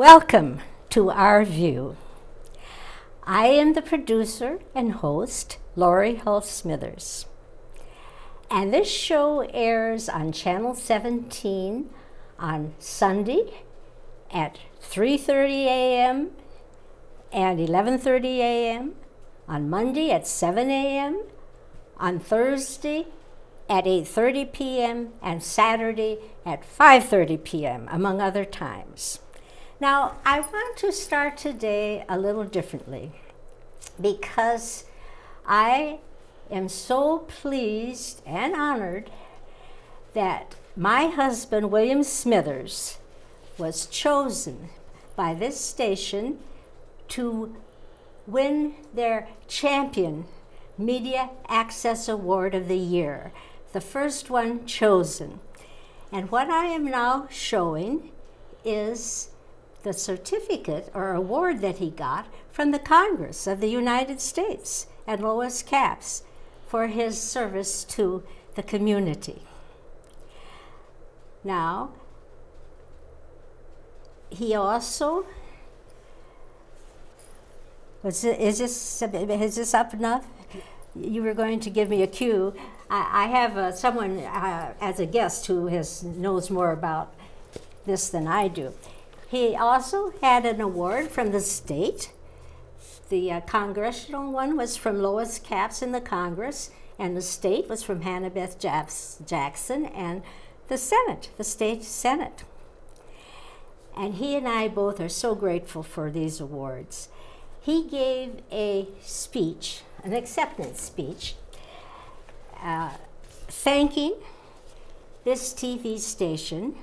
Welcome to Our View. I am the producer and host, Lorrie Hull Smithers. And this show airs on Channel 17 on Sunday at 3:30 a.m. and 11:30 a.m. on Monday at 7 a.m. on Thursday at 8:30 p.m. and Saturday at 5:30 p.m. among other times. Now, I want to start today a little differently because I am so pleased and honored that my husband, William Smithers, was chosen by this station to win their Champion Media Access Award of the Year, the first one chosen. And what I am now showing is the certificate or award that he got from the Congress of the United States and Lois Capps for his service to the community. Now, he also was is this is this up enough? You were going to give me a cue. I, I have uh, someone uh, as a guest who has knows more about this than I do. He also had an award from the state. The uh, congressional one was from Lois Capps in the Congress, and the state was from Hannah Beth Jackson, and the Senate, the state Senate. And he and I both are so grateful for these awards. He gave a speech, an acceptance speech, uh, thanking this TV station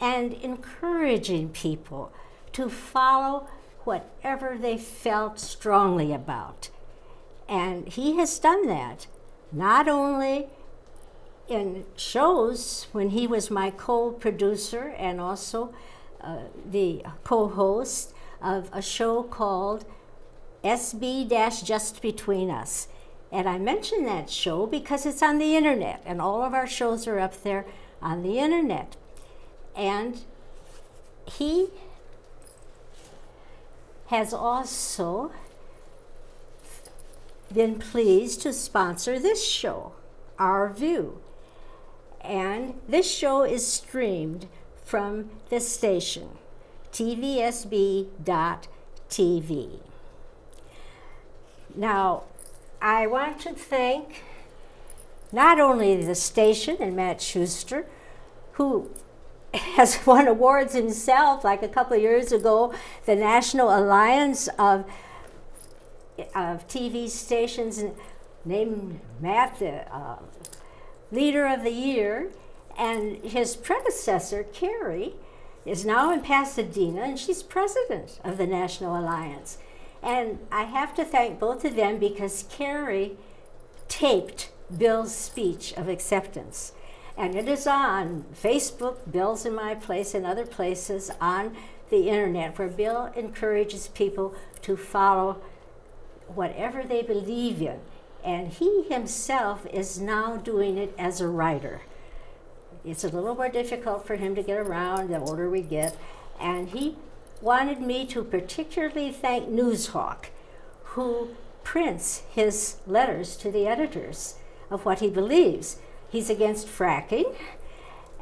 and encouraging people to follow whatever they felt strongly about. And he has done that, not only in shows when he was my co producer and also uh, the co host of a show called SB Just Between Us. And I mention that show because it's on the internet, and all of our shows are up there on the internet. And he has also been pleased to sponsor this show, Our View. And this show is streamed from this station, tvsb.tv. Now, I want to thank not only the station and Matt Schuster, who has won awards himself. Like a couple of years ago, the National Alliance of of TV stations named Matt the uh, leader of the year, and his predecessor Carrie is now in Pasadena, and she's president of the National Alliance. And I have to thank both of them because Carrie taped Bill's speech of acceptance. And it is on Facebook, Bill's in My Place, and other places on the internet where Bill encourages people to follow whatever they believe in. And he himself is now doing it as a writer. It's a little more difficult for him to get around the older we get. And he wanted me to particularly thank Noozhawk, who prints his letters to the editors of what he believes. He's against fracking,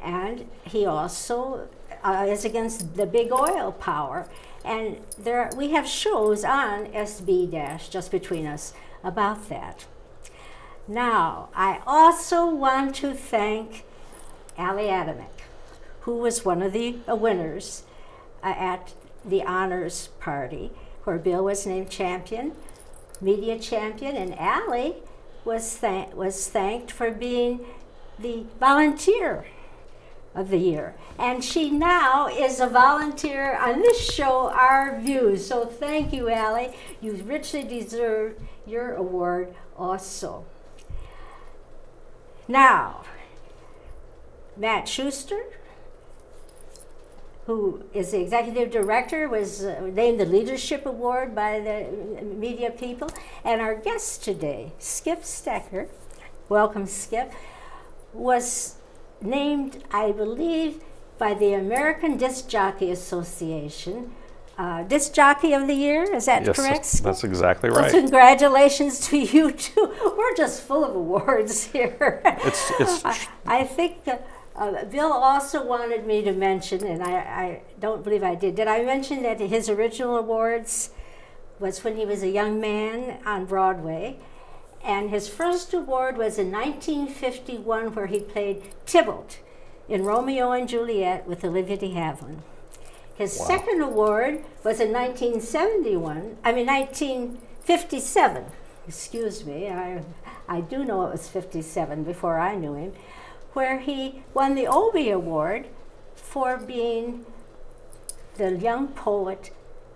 and he also uh, is against the big oil power. And there, we have shows on SB Dash just between us about that. Now, I also want to thank Ali Adamek, who was one of the winners uh, at the honors party, where Bill was named champion, media champion, and Ali was, thank- was thanked for being the volunteer of the year. And she now is a volunteer on this show, Our Views. So thank you, Allie. You richly deserve your award also. Now, Matt Schuster, who is the executive director, was uh, named the Leadership Award by the media people. And our guest today, Skip Stecker, welcome, Skip was named, I believe, by the American Disc Jockey Association. Uh, Disc Jockey of the Year, is that yes, correct? Skip? that's exactly right. congratulations to you too. We're just full of awards here. It's, it's I, I think uh, uh, Bill also wanted me to mention, and I, I don't believe I did. Did I mention that his original awards was when he was a young man on Broadway? And his first award was in 1951, where he played Tybalt in Romeo and Juliet with Olivia de Havilland. His Wow. second award was in 1971, I mean 1957. Excuse me, I, I do know it was 57 before I knew him, where he won the Obie Award for being the young poet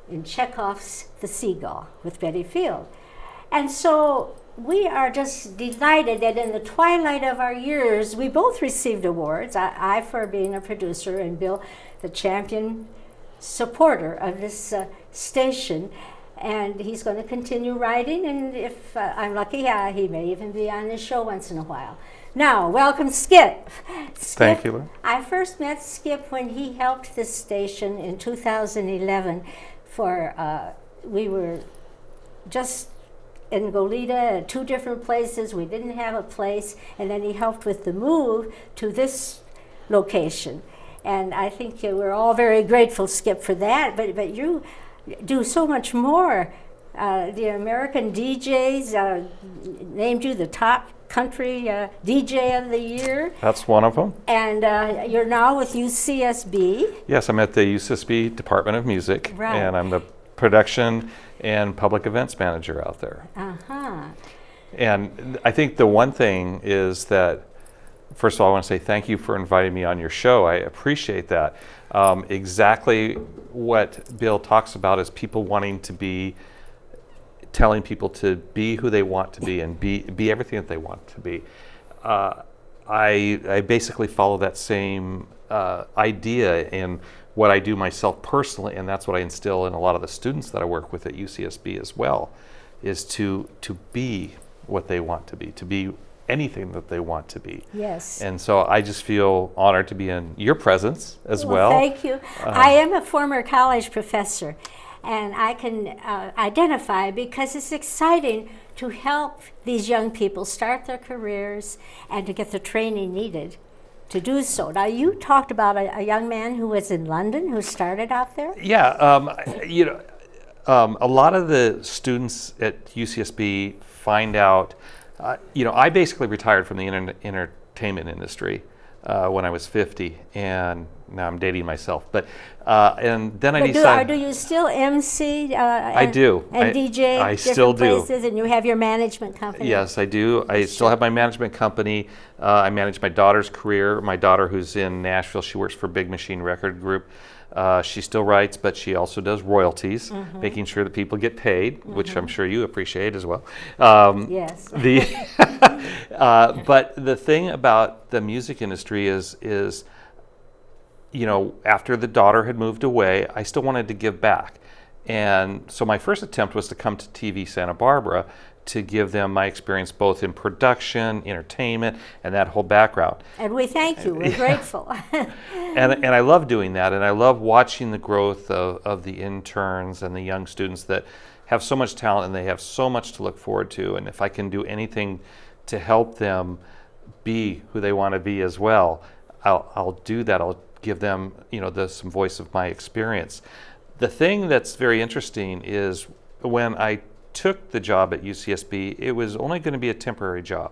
in Chekhov's The Seagull with Betty Field. And so we are just delighted that in the twilight of our years, we both received awards. I, I for being a producer, and Bill, the champion supporter of this uh, station. And he's going to continue writing, and if uh, I'm lucky, uh, he may even be on this show once in a while. Now, welcome, Skip. Skip. Thank you. I first met Skip when he helped this station in 2011 for, uh, we were just in Goleta, at two different places. We didn't have a place, and then he helped with the move to this location. And I think uh, we're all very grateful, Skip, for that. But but you do so much more. Uh, the American DJs uh, named you the top country uh, DJ of the year, That's one of them. and uh, you're now with UCSB. Yes, I'm at the UCSB Department of Music, Right. and I'm the production and public events manager out there. Uh huh. And I think the one thing is that, first of all, I want to say thank you for inviting me on your show. I appreciate that. Um, exactly what Bill talks about is people wanting to be, telling people to be who they want to be and be, be everything that they want to be. Uh, I, I basically follow that same uh, idea in what I do myself personally, and that's what I instill in a lot of the students that I work with at UCSB as well, is to to be what they want to be, to be anything that they want to be. Yes. And so I just feel honored to be in your presence as well. Thank you. I am a former college professor, and I can uh, identify because it's exciting to help these young people start their careers and to get the training needed to do so. Now, you talked about a, a young man who was in London who started out there. Yeah, um, you know, um, a lot of the students at UCSB find out. Uh, you know, I basically retired from the inter- entertainment industry uh, when I was 50, and now I'm dating myself. But uh, and then I But do, decided. are, do you still MC? Uh, I and, do. And I- DJ I still do. places, and you have your management company. Yes, I do. I still have my management company. Uh, I manage my daughter's career. My daughter, who's in Nashville, she works for Big Machine Record Group. Uh, she still writes, but she also does royalties, Mm-hmm. making sure that people get paid, which I'm sure you appreciate as well. Um, Yes. the uh, but the thing about the music industry is is you know after the daughter had moved away i still wanted to give back and so my first attempt was to come to tv santa barbara to give them my experience both in production entertainment and that whole background And we thank you. We're grateful. and, and I love doing that, and I love watching the growth of, of the interns and the young students that have so much talent and they have so much to look forward to. And if I can do anything to help them be who they want to be as well, I'll, I'll do that. I'll give them, you know, the, some voice of my experience. The thing that's very interesting is when I took the job at UCSB, it was only going to be a temporary job.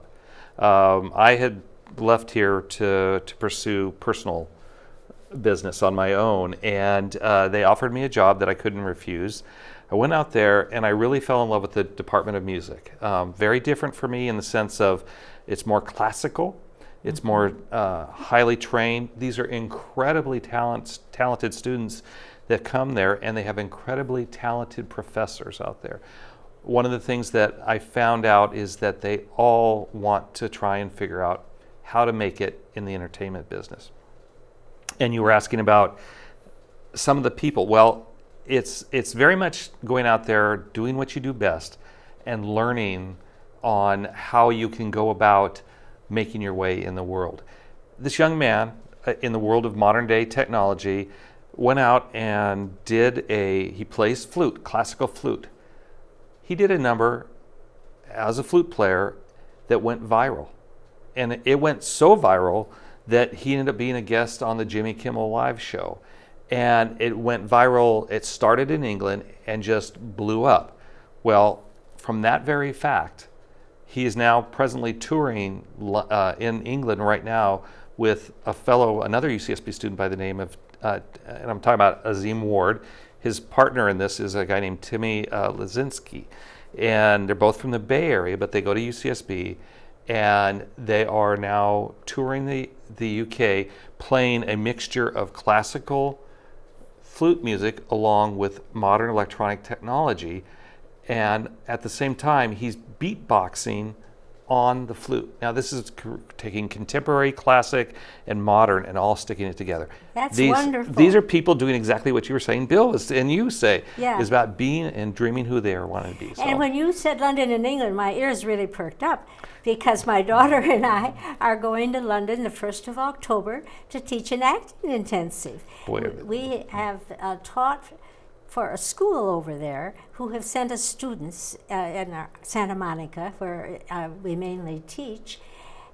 Um, I had left here to, to pursue personal business on my own, and uh, they offered me a job that I couldn't refuse. I went out there and I really fell in love with the Department of Music. Um, very different for me in the sense of it's more classical, it's more uh, highly trained. These are incredibly talent, talented students that come there, and they have incredibly talented professors out there. One of the things that I found out is that they all want to try and figure out how to make it in the entertainment business and you were asking about some of the people. Well, it's it's very much going out there doing what you do best and learning on how you can go about making your way in the world. This young man uh, in the world of modern day technology, went out and did a, he plays flute, classical flute. He did a number as a flute player that went viral. And it went so viral that he ended up being a guest on the Jimmy Kimmel Live show. And it went viral. It started in England and just blew up. Well, from that very fact, he is now presently touring uh, in England right now with a fellow, another UCSB student by the name of, uh, and I'm talking about Azim Ward. His partner in this is a guy named Timmy uh, Lazinski. And they're both from the Bay Area, but they go to UCSB. And they are now touring the, the UK, playing a mixture of classical flute music along with modern electronic technology. And at the same time, he's beatboxing on the flute. Now, this is taking contemporary, classic, and modern and all sticking it together. That's these, wonderful. These are people doing exactly what you were saying, Bill, is, and you say, yeah. is about being and dreaming who they are wanting to be. So. And when you said London and England, my ears really perked up because my daughter and I are going to London the 1st of October to teach an acting intensive. Boy, we have uh, taught for a school over there who have sent us students uh, in our Santa Monica, where uh, we mainly teach.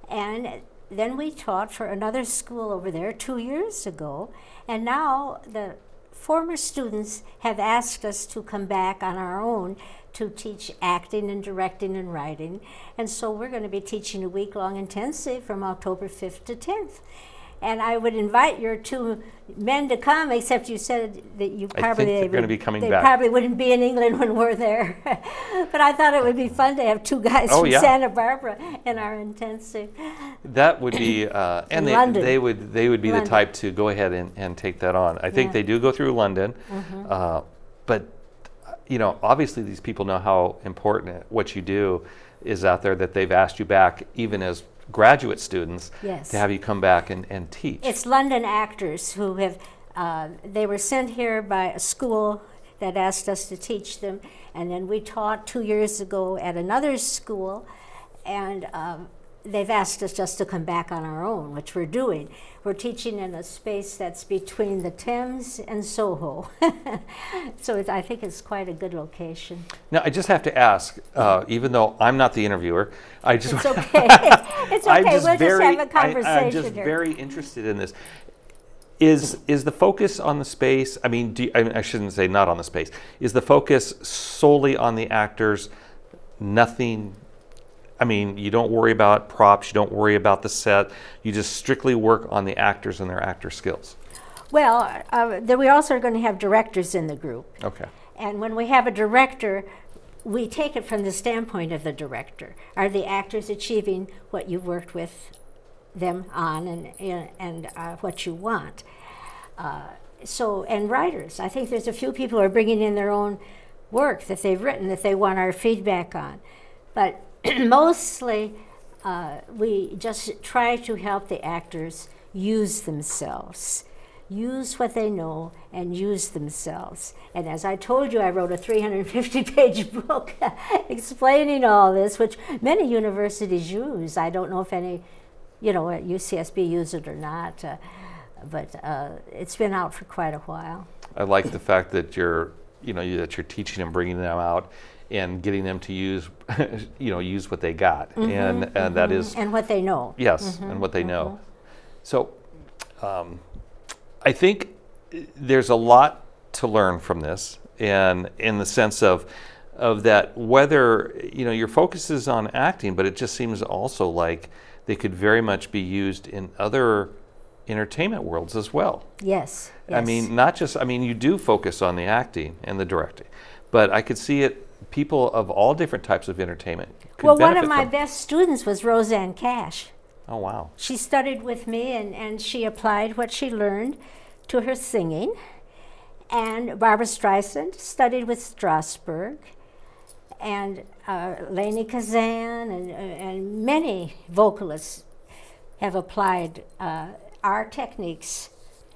And then we taught for another school over there two years ago. And now the former students have asked us to come back on our own to teach acting and directing and writing. And so we're going to be teaching a week long intensive from October 5th to 10th and I would invite your two men to come. Except you said that you probably they going to be coming they back. probably wouldn't be in England when we're there. but I thought it would be fun to have two guys oh, from yeah. Santa Barbara in our intensive. That would be, uh, and they, they would they would be London. the type to go ahead and, and take that on. I think Yeah. they do go through London, Mm-hmm. uh, but you know, obviously these people know how important what you do is out there. That they've asked you back, even as graduate students Yes. to have you come back and, and teach. It's London actors who have, uh, they were sent here by a school that asked us to teach them. And then we taught two years ago at another school. And um, they've asked us just to come back on our own, which we're doing. We're teaching in a space that's between the Thames and Soho. so it, I think it's quite a good location. now, I just have to ask, uh, even though I'm not the interviewer, I just It's okay. it's I'm okay. just we'll very, just have a conversation I, am just here. very interested in this. Is is the focus on the space? I mean, you- I, mean, I shouldn't say not on the space. Is the focus solely on the actors? Nothing. I mean, you don't worry about props. You don't worry about the set. You just strictly work on the actors and their actor skills. well, uh, then we also are going to have directors in the group. Okay. And when we have a director, we take it from the standpoint of the director. Are the actors achieving what you've worked with them on and, and uh, what you want? Uh, so, and writers. I think there's a few people who are bringing in their own work that they've written that they want our feedback on. But mostly, uh, we just try to help the actors use themselves use what they know and use themselves. And as I told you, I wrote a 350 page book explaining all this, which many universities use. I don't know if any, you know, at UCSB use it or not, uh, but uh, it's been out for quite a while. I like the fact that you're, you know, that you're teaching and bringing them out and getting them to use, you know, use what they got, mm-hmm, and and that mm-hmm. is And what they know. Yes, mm-hmm, and what they know. So, um, I think there's a lot to learn from this, and in the sense of of that whether you know your focus is on acting, but it just seems also like they could very much be used in other entertainment worlds as well. Yes. I mean, not just I mean, you do focus on the acting and the directing, but I could see it. People of all different types of entertainment. Well, one of my best students was Rosanne Cash. Oh wow! She studied with me and, and she applied what she learned to her singing. And Barbra Streisand studied with Strasberg. And uh, Lainie Kazan and, uh, and many vocalists have applied uh, our techniques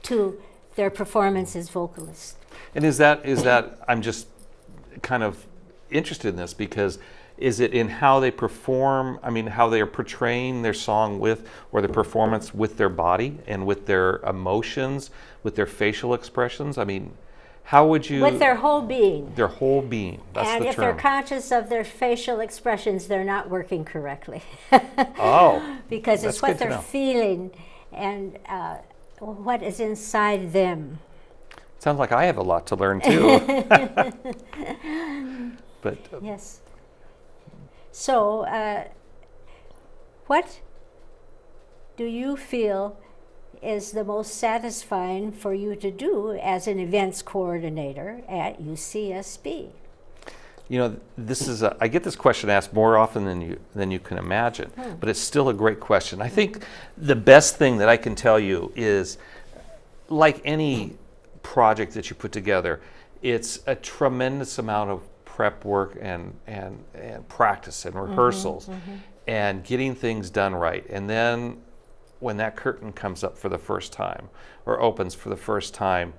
to their performance as vocalists. And is that is that I'm just kind of interested in this because Is it in how they perform? I mean, how they are portraying their song with, or their performance with their body and with their emotions, with their facial expressions? I mean, how would you? With their whole being. Their whole being. That's and the if term. they're conscious of their facial expressions, they're not working correctly. oh. because it's what they're feeling and uh, what is inside them. Sounds like I have a lot to learn too. but uh, Yes. So, uh, what do you feel is the most satisfying for you to do as an events coordinator at UCSB? You know, this is a, I get this question asked more often than you than you can imagine, but it's still a great question. I think the best thing that I can tell you is, like any project that you put together, it's a tremendous amount of prep work and and and practice and mm-hmm, rehearsals, mm-hmm. and getting things done right, and then when that curtain comes up for the first time or opens for the first time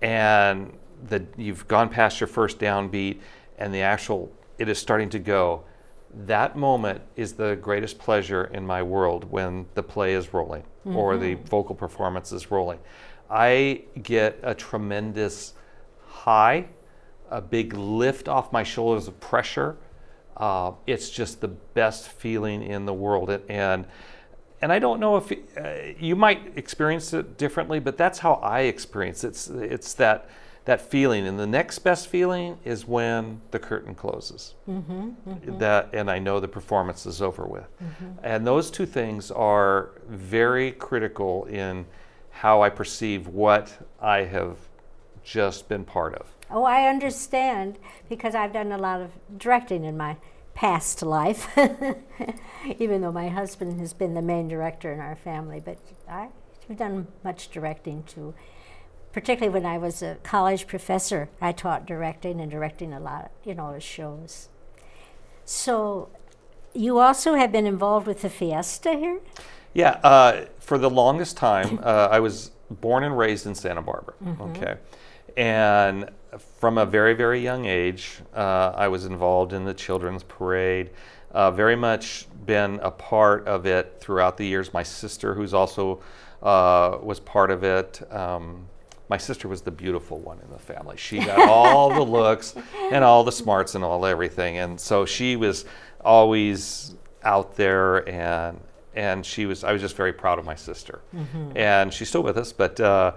and the, you've gone past your first downbeat and the actual it is starting to go that moment is the greatest pleasure in my world when the play is rolling or the mm-hmm. vocal performance is rolling. I get a tremendous high a big lift off my shoulders of pressure uh, it's just the best feeling in the world and, and and I don't know if uh, you might experience it differently, but that's how I experience it. It's it's that that feeling, and the next best feeling is when the curtain closes. That, and I know the performance is over with, and those two things are very critical in how I perceive what I have just been part of. Oh, I understand because I've done a lot of directing in my past life, even though my husband has been the main director in our family. But I've done much directing too. Particularly when I was a college professor, I taught directing and directing a lot, you know, of shows. So, you also have been involved with the Fiesta here. Yeah, uh, for the longest time, uh, I was born and raised in Santa Barbara. Okay, and from a very very young age, uh, I was involved in the children's parade. Uh, very much been a part of it throughout the years. My sister, who's also uh, was part of it. Um, my sister was the beautiful one in the family. She got all the looks and all the smarts and all everything, and so she was always out there and and she was I was just very proud of my sister, and she's still with us. But uh,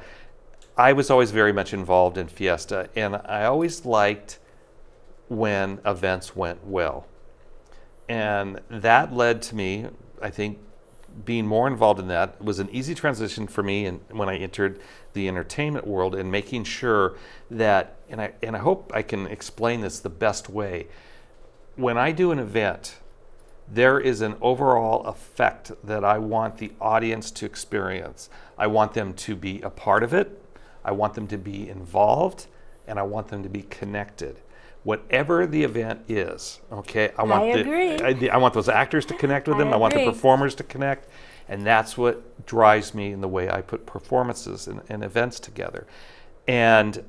I was always very much involved in Fiesta, and I always liked when events went well, and that led to me, I think, being more involved in that was an easy transition for me and when I entered the entertainment world and making sure that and I and I hope I can explain this the best way. When I do an event, there is an overall effect that I want the audience to experience. I want them to be a part of it. I want them to be involved and I want them to be connected. Whatever the event is, okay? I want. I, the- I want those actors to connect with them. I want the performers to connect, and that's what drives me in the way I put performances and, and events together. And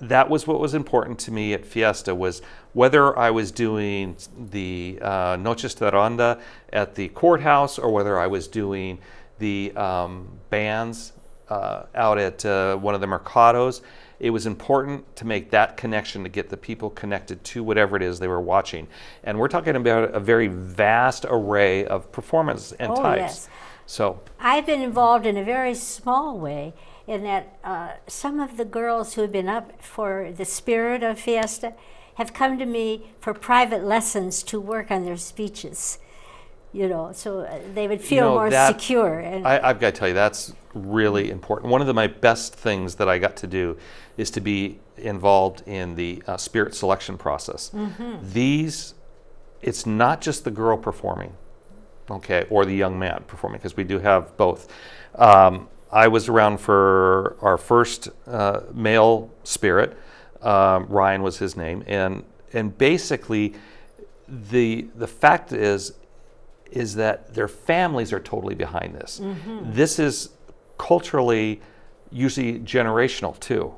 that was what was important to me at Fiesta was whether I was doing the uh, Noches de Ronda at the courthouse or whether I was doing the um, bands uh, out at uh, one of the mercados. It was important to make that connection to get the people connected to whatever it is they were watching. And we're talking about a very vast array of performance and Oh, types. yes. So, I've been involved in a very small way in that uh, some of the girls who have been up for the spirit of Fiesta have come to me for private lessons to work on their speeches. You know, so uh, they would feel know, more that- secure. And I, I've got to tell you, that's really important. One of the, my best things that I got to do is to be involved in the uh, spirit selection process. These, it's not just the girl performing, okay, or the young man performing, because we do have both. Um, I was around for our first uh, male spirit. Um, Ryan was his name, and and basically, the the fact is is that their families are totally behind this. This is culturally usually generational too.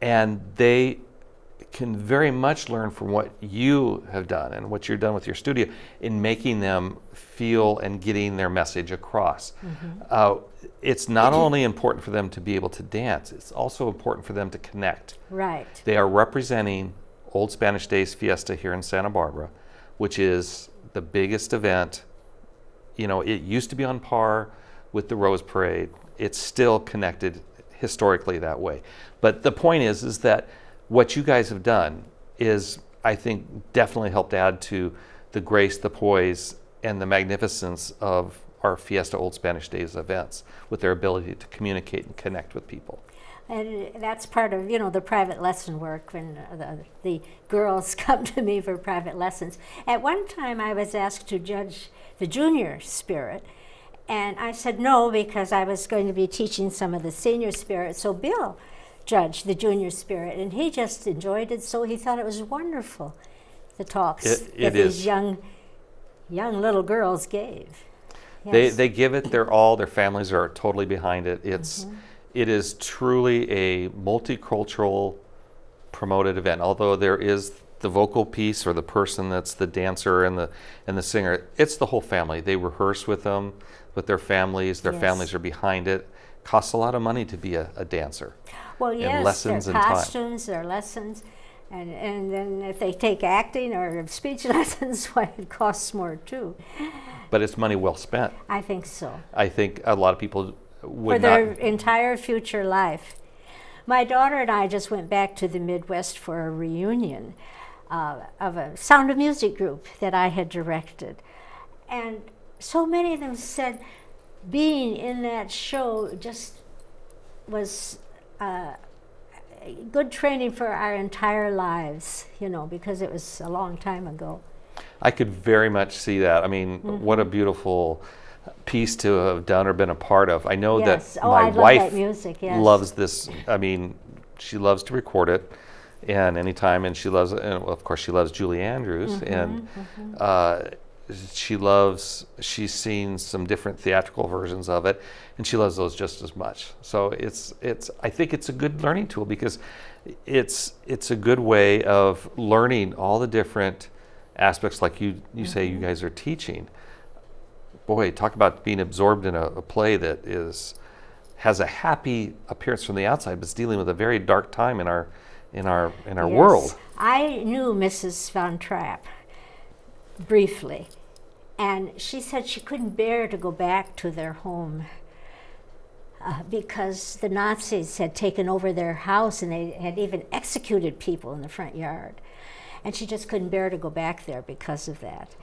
And they can very much learn from what you have done and what you've done with your studio in making them feel and getting their message across. Uh, it's not only important for them to be able to dance, it's also important for them to connect. Right. They are representing Old Spanish Days Fiesta here in Santa Barbara, which is the biggest event. You know, it used to be on par with the Rose Parade. It's still connected historically that way. But the point is, is that what you guys have done is, I think, definitely helped add to the grace, the poise, and the magnificence of our Fiesta Old Spanish Days events with their ability to communicate and connect with people. And that's part of, you know, the private lesson work when uh, the, the girls come to me for private lessons. At one time, I was asked to judge the junior spirit, and I said no because I was going to be teaching some of the senior spirit. So Bill judged the junior spirit, and he just enjoyed it. So he thought it was wonderful, the talks It- it that these young, young little girls gave. They, Yes. they give it their all. Their families are totally behind it. It's mm-hmm. it is truly a multicultural promoted event. Although there is the vocal piece or the person that's the dancer and the and the singer, it's the whole family. They rehearse with them, with their families. Their Yes. families are behind it. Costs a lot of money to be a, a dancer. Well, yes, lessons their and time. costumes, their lessons, and and then if they take acting or speech lessons, why it costs more too. But it's money well spent. I think so I think a lot of people would for their entire future life. My daughter and I just went back to the Midwest for a reunion uh, of a Sound of Music group that I had directed, and so many of them said being in that show just was uh, good training for our entire lives, you know, because it was a long time ago. I could very much see that. I mean, Mm-hmm. what a beautiful piece to have done or been a part of. I know Yes. that Oh, my I love wife that music, yes. loves this. I mean, she loves to record it, and anytime, and she loves, and of course, she loves Julie Andrews, Mm-hmm, and uh, she loves. She's seen some different theatrical versions of it, and she loves those just as much. So it's it's. I think it's a good learning tool because it's it's a good way of learning all the different aspects, like you you say Mm-hmm. you guys are teaching. Boy, talk about being absorbed in a, a play that is has a happy appearance from the outside, but it's dealing with a very dark time in our in our in our Yes. world. I knew Mrs. Von Trapp briefly, and she said she couldn't bear to go back to their home uh, because the Nazis had taken over their house and they had even executed people in the front yard. And she just couldn't bear to go back there because of that.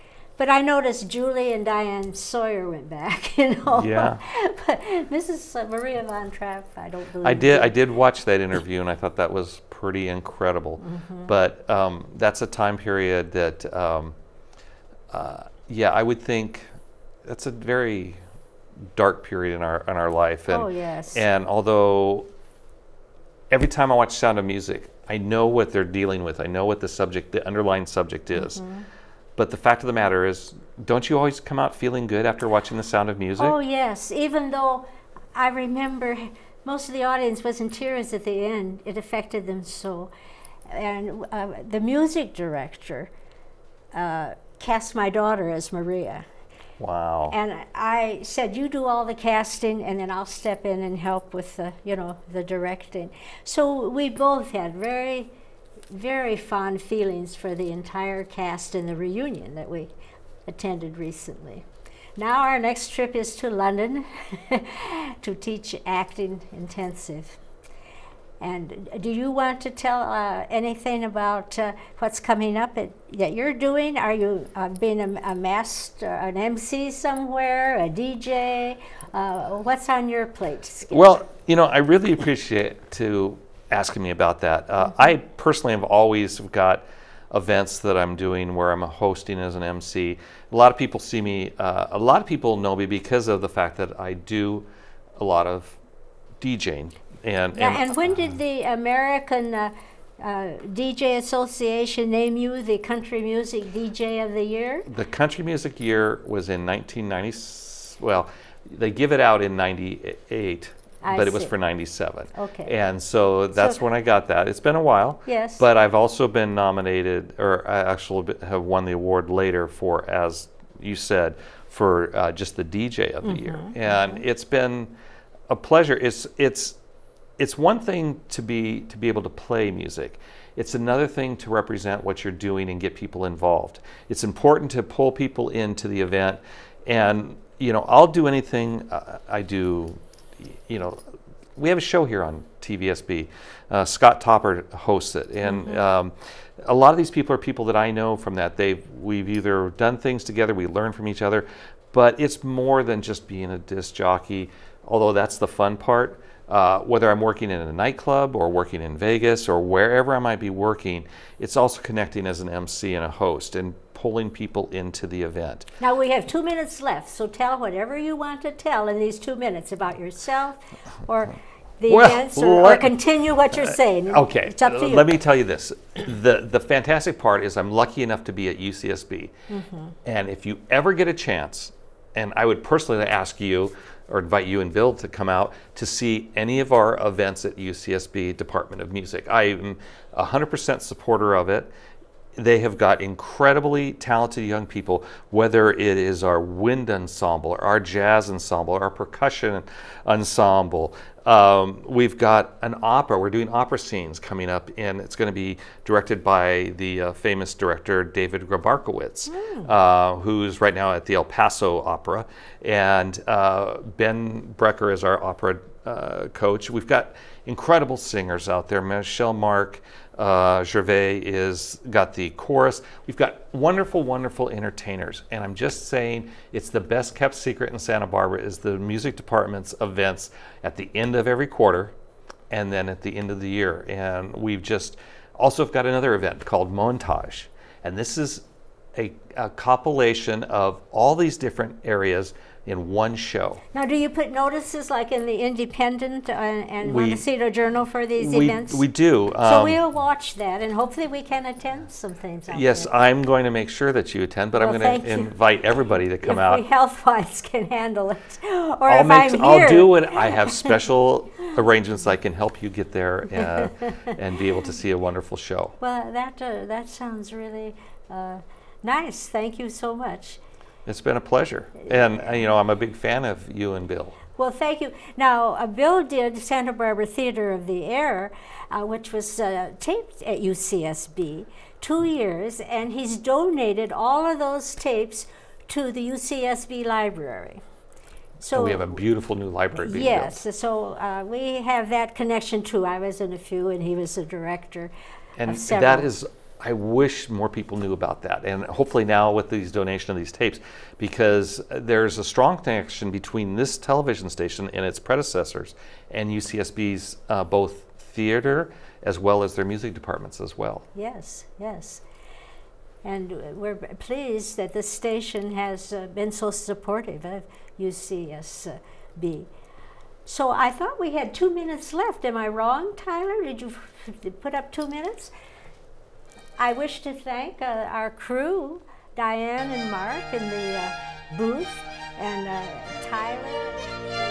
But I noticed Julie and Diane Sawyer went back, you know. Yeah. but Mrs. Maria Von Trapp, I don't believe. I did I did watch that interview, and I thought that was pretty incredible. Mm-hmm. But um, that's a time period that, um, uh, yeah, I would think that's a very dark period in our in our life. And, Oh, yes. And although every time I watch Sound of Music, I know what they're dealing with. I know what the subject, the underlying subject is. Mm-hmm. But the fact of the matter is, don't you always come out feeling good after watching The Sound of Music? Oh yes, even though I remember most of the audience was in tears at the end, it affected them so. And uh, the music director uh, cast my daughter as Maria, Wow. and I said, "You do all the casting, and then I'll step in and help with the, you know, the directing." So we both had very, very fond feelings for the entire cast in the reunion that we attended recently. Now our next trip is to London to teach acting intensive. And do you want to tell uh, anything about uh, what's coming up at, that you're doing? Are you uh, being a, a master, an MC somewhere, a DJ? Uh, what's on your plate? Skip? Well, you know, I really appreciate to asking me about that. Uh, I personally have always got events that I'm doing where I'm hosting as an MC. A lot of people see me. Uh, a lot of people know me because of the fact that I do a lot of DJing. And, Yeah, and and when did the American uh, uh, DJ Association name you the Country Music DJ of the Year? the country music year was in 1990. Well, they give it out in '98, I but it was see. for 97. Okay. And so that's So- when I got that. It's been a while. Yes. But I've also been nominated, or I actually have won the award later for, as you said, for uh, just the DJ of the year. Mm-hmm. And it's been a pleasure. It's it's it's one thing to be to be able to play music. It's another thing to represent what you're doing and get people involved. It's important to pull people into the event, and you know I'll do anything uh, I do. You know, we have a show here on TVSB. Uh, Scott Topper hosts it, and um, a lot of these people are people that I know from that. They've we've either done things together, we learn from each other, but it's more than just being a disc jockey. Although that's the fun part. Uh, whether I'm working in a nightclub or working in Vegas or wherever I might be working, it's also connecting as an MC and a host and pulling people into the event. Now we have two minutes left, so tell whatever you want to tell in these two minutes about yourself or the Well, events, or, or continue what you're saying. Okay, it's up to you. let me tell you this. The, the fantastic part is I'm lucky enough to be at UCSB. Mm-hmm. And if you ever get a chance, and I would personally ask you or invite you and Bill to come out to see any of our events at UCSB Department of Music. I am 100% supporter of it. They have got incredibly talented young people, whether it is our wind ensemble, or our jazz ensemble, our percussion ensemble. Um, we've got an opera. We're doing opera scenes coming up, and it's going to be directed by the uh, famous director David Grabarkewitz, uh, who's right now at the El Paso Opera. And uh, Ben Brecher is our opera uh, coach. We've got incredible singers out there. Michel Marc uh, Gervais is got the chorus. We've got wonderful, wonderful entertainers, and I'm just saying it's the best kept secret in Santa Barbara is the music department's events at the end of every quarter, and then at the end of the year. And we've just also got another event called Montage, and this is a, a compilation of all these different areas in one show. now, do you put notices like in the Independent uh, and We- Montecito Journal for these We, events? we do. so um, we'll watch that, and hopefully we can attend some things. Yes, there. I'm going to make sure that you attend, but Well, I'm going to you. invite everybody to come if out. we health-wise can handle it, or I'll if make, I'm I'll do it. I have special arrangements I can help you get there uh, and be able to see a wonderful show. Well, that uh, that sounds really uh, nice. Thank you so much. It's been a pleasure, and uh, you know I'm a big fan of you and Bill. Well, thank you. Now, uh, Bill did Santa Barbara Theater of the Air, uh, which was uh, taped at UCSB, two years, and he's donated all of those tapes to the UCSB library. So And we have a beautiful new library being yes, built. so uh, we have that connection too. I was in a few, and he was the director. And that is, I wish more people knew about that. And hopefully now with these donation of these tapes, because there's a strong connection between this television station and its predecessors and UCSB's uh, both theater as well as their music departments as well. Yes, yes. And we're pleased that the station has uh, been so supportive of UCSB. So I thought we had two minutes left. Am I wrong, Tyler? Did you put up two minutes? I wish to thank uh, our crew, Diane and Mark in the uh, booth, and uh, Tyler.